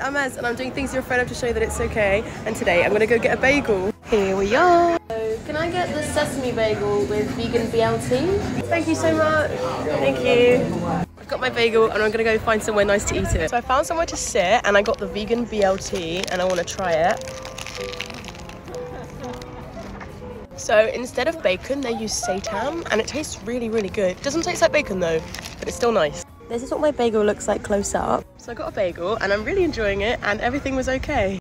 I'm Ez and I'm doing things you're afraid of to show you that it's okay. And today I'm gonna go get a bagel. Here we are. So, can I get the sesame bagel with vegan BLT? Thank you so much. Thank you. I've got my bagel and I'm gonna go find somewhere nice to eat it. So I found somewhere to sit and I got the vegan BLT and I wanna try it. So instead of bacon, they use seitan and it tastes really, really good. It doesn't taste like bacon though, but it's still nice. This is what my bagel looks like close up. So I got a bagel and I'm really enjoying it and everything was okay.